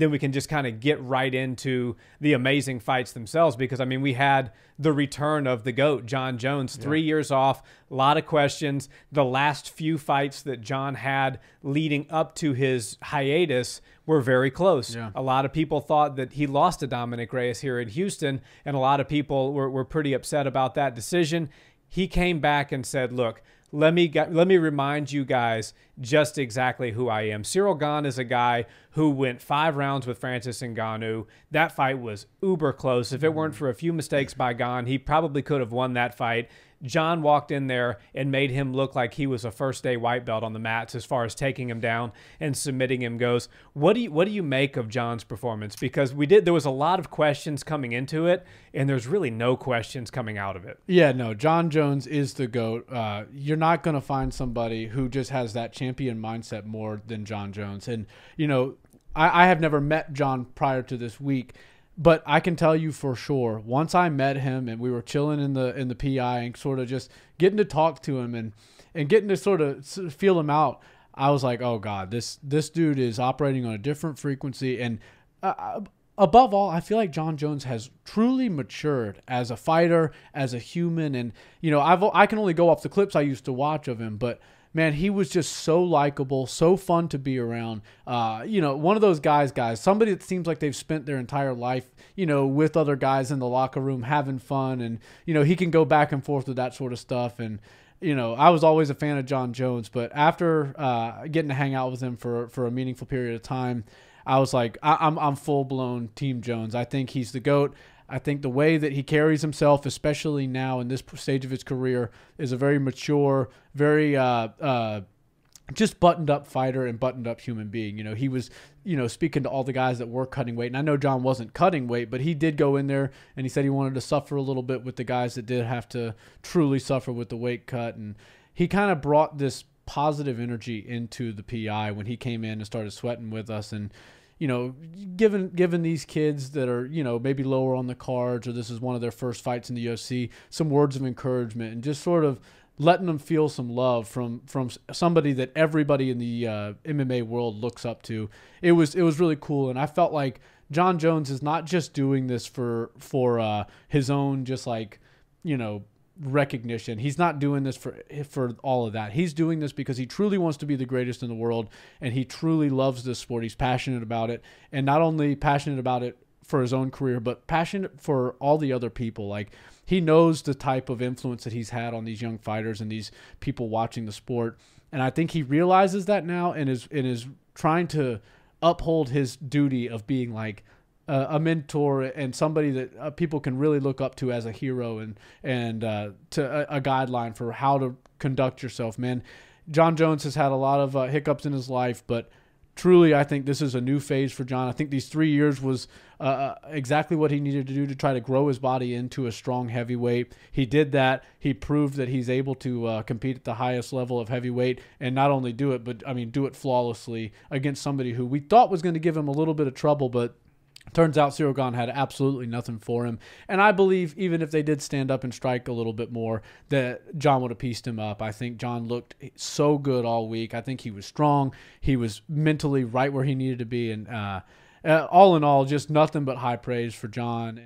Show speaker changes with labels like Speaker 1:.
Speaker 1: then we can just kind of get right into the amazing fights themselves. Because I mean, we had the return of the GOAT, Jon Jones, three yeah. years off, a lot of questions. The last few fights that Jon had leading up to his hiatus were very close. Yeah. A lot of people thought that he lost to Dominick Reyes here in Houston, and a lot of people were, were pretty upset about that decision. He came back and said, Look, let me let me remind you guys just exactly who I am. Cyril Gane is a guy who went five rounds with Francis Ngannou. That fight was uber close. If it weren't for a few mistakes by Gane, he probably could have won that fight. Jon walked in there and made him look like he was a first day white belt on the mats as far as taking him down and submitting him goes. What do you what do you make of Jon's performance? Because we did there was a lot of questions coming into it, and there's really no questions coming out of it.
Speaker 2: Yeah, no, Jon Jones is the goat. Uh, you're not going to find somebody who just has that champion mindset more than Jon Jones. And you know, I, I have never met Jon prior to this week but I can tell you for sure, once I met him and we were chilling in the in the PI and sort of just getting to talk to him and and getting to sort of feel him out, I was like, oh god, this this dude is operating on a different frequency and. Uh, uh above all, I feel like Jon Jones has truly matured as a fighter, as a human, and you know, I've I can only go off the clips I used to watch of him, but man, he was just so likable, so fun to be around. Uh, you know, one of those guys, guys, somebody that seems like they've spent their entire life, you know, with other guys in the locker room having fun, and you know, he can go back and forth with that sort of stuff. And you know, I was always a fan of Jon Jones, but after uh, getting to hang out with him for for a meaningful period of time. I was like, I, I'm I'm full blown Team Jones. I think he's the goat. I think the way that he carries himself, especially now in this stage of his career, is a very mature, very uh, uh, just buttoned up fighter and buttoned up human being. You know, he was, you know, speaking to all the guys that were cutting weight. And I know Jon wasn't cutting weight, but he did go in there and he said he wanted to suffer a little bit with the guys that did have to truly suffer with the weight cut. And he kind of brought this positive energy into the PI when he came in and started sweating with us. And, you know, given given these kids that are you know maybe lower on the cards or this is one of their first fights in the UFC, some words of encouragement and just sort of letting them feel some love from from somebody that everybody in the uh, MMA world looks up to. It was it was really cool, and I felt like Jon Jones is not just doing this for for uh, his own just like you know recognition. He's not doing this for for all of that. He's doing this because he truly wants to be the greatest in the world and he truly loves this sport. He's passionate about it and not only passionate about it for his own career, but passionate for all the other people. Like he knows the type of influence that he's had on these young fighters and these people watching the sport. And I think he realizes that now and is and is trying to uphold his duty of being like uh, a mentor and somebody that uh, people can really look up to as a hero and and uh, to a, a, guideline for how to conduct yourself. Man, Jon Jones has had a lot of uh, hiccups in his life, but truly, I think this is a new phase for Jon. I think these three years was uh, uh, exactly what he needed to do to try to grow his body into a strong heavyweight. He did that. He proved that he's able to compete at the highest level of heavyweight and not only do it, but I mean, do it flawlessly against somebody who we thought was going to give him a little bit of trouble, but Turns out Cyril Gane had absolutely nothing for him. And I believe even if they did stand up and strike a little bit more, that Jon would have pieced him up. I think Jon looked so good all week. I think he was strong. He was mentally right where he needed to be. And uh, uh, all in all, just nothing but high praise for Jon.